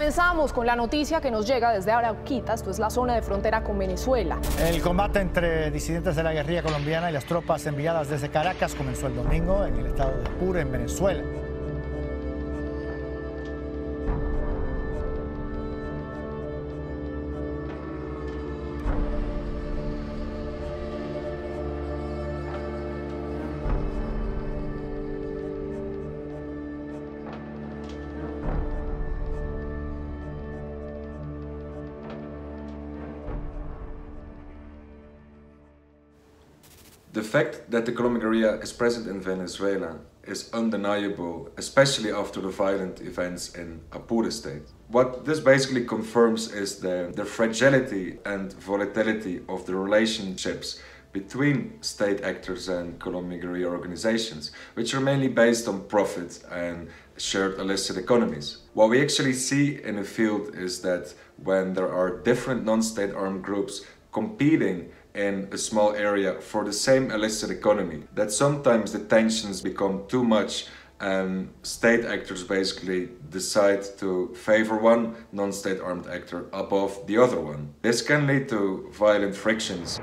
Empezamos con la noticia que nos llega desde Arauquita, esto es la zona de frontera con Venezuela. El combate entre disidentes de la guerrilla colombiana y las tropas enviadas desde Caracas comenzó el domingo en el estado de Apure, en Venezuela. The fact that the Colombian guerrilla is present in Venezuela is undeniable, especially after the violent events in Apure state. What this basically confirms is the, the fragility and volatility of the relationships between state actors and Colombian guerrilla organizations, which are mainly based on profit and shared illicit economies. What we actually see in the field is that when there are different non-state armed groups competing in a small area for the same illicit economy that sometimes the tensions become too much and state actors basically decide to favor one non-state armed actor above the other one. This can lead to violent frictions.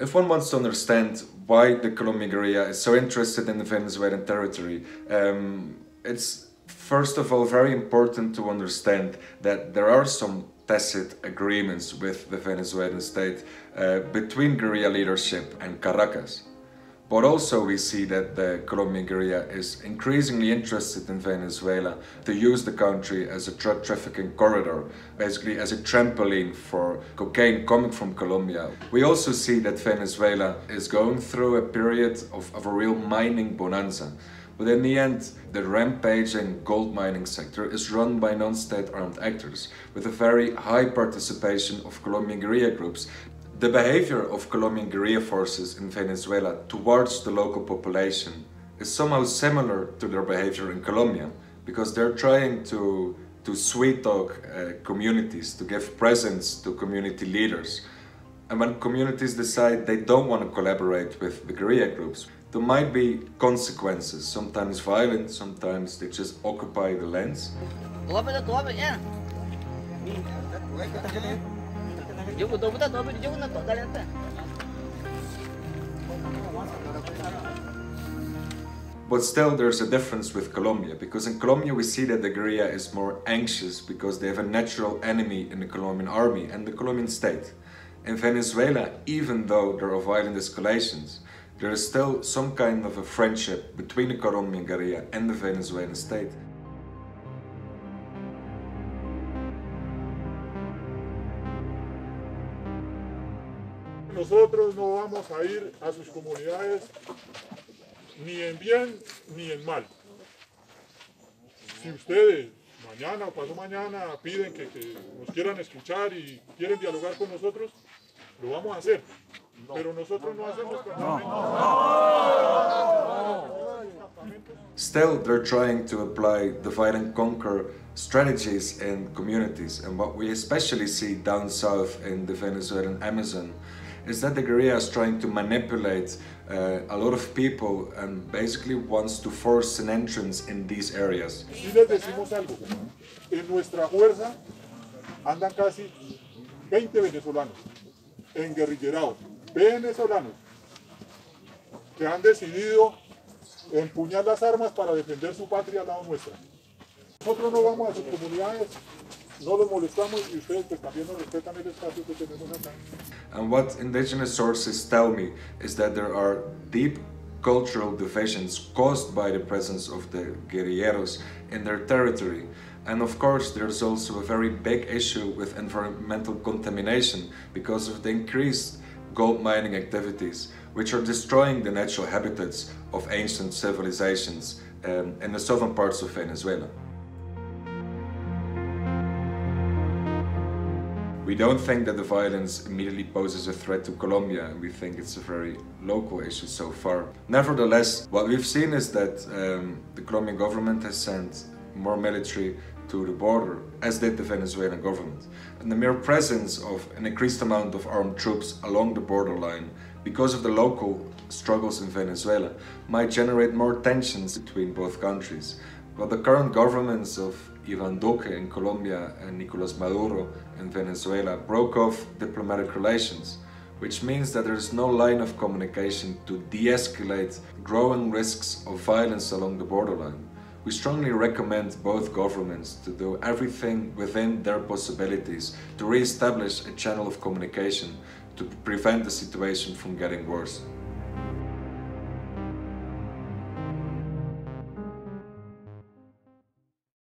If one wants to understand why the Colombian guerrilla is so interested in the Venezuelan territory, um, it's first of all very important to understand that there are some tacit agreements with the Venezuelan state uh, between guerrilla leadership and Caracas. But also we see that the Colombian guerrilla is increasingly interested in Venezuela to use the country as a drug trafficking corridor, basically as a trampoline for cocaine coming from Colombia. We also see that Venezuela is going through a period of, of a real mining bonanza. But in the end, the rampaging gold mining sector is run by non-state armed actors, with a very high participation of Colombian guerrilla groups. The behavior of Colombian guerrilla forces in Venezuela towards the local population is somehow similar to their behavior in Colombia, because they're trying to, to sweet talk uh, communities, to give presents to community leaders. And when communities decide they don't want to collaborate with the guerrilla groups, there might be consequences, sometimes violent, sometimes they just occupy the lands. But still there's a difference with Colombia, because in Colombia we see that the guerrilla is more anxious because they have a natural enemy in the Colombian army and the Colombian state. In Venezuela, even though there are violent escalations, there is still some kind of a friendship between the Colombian guerrilla and the Venezuelan state. Nosotros no vamos a ir a sus comunidades ni en bien ni en mal. Si ustedes mañana o pasado mañana piden que, que nos quieran escuchar y quieren dialogar con nosotros, lo vamos a hacer. Pero nosotros no hacemos Still, they're trying to apply divide and conquer strategies in communities. And what we especially see down south in the Venezuelan Amazon is that the guerrilla is trying to manipulate uh, a lot of people and basically wants to force an entrance in these areas. Si les decimos algo, en nuestra fuerza andan casi 20 venezolanos venezolanos que han decidido empuñar las armas para defender su patria al lado nuestra. Nosotros no vamos a sus comunidades, no los molestamos y ustedes pues también nos respetan el espacio que tenemos acá. And what indigenous sources tell me is that there are deep cultural divisions caused by the presence of the guerrilleros in their territory. And of course, there's also a very big issue with environmental contamination because of the increased gold mining activities, which are destroying the natural habitats of ancient civilizations um, in the southern parts of Venezuela. We don't think that the violence immediately poses a threat to Colombia, and we think it's a very local issue so far. Nevertheless, what we've seen is that um, the Colombian government has sent more military to the border, as did the Venezuelan government. And the mere presence of an increased amount of armed troops along the borderline, because of the local struggles in Venezuela might generate more tensions between both countries. But the current governments of Ivan Duque in Colombia and Nicolas Maduro in Venezuela broke off diplomatic relations, which means that there is no line of communication to de-escalate growing risks of violence along the borderline. We strongly recommend both governments to do everything within their possibilities to re-establish a channel of communication to prevent the situation from getting worse.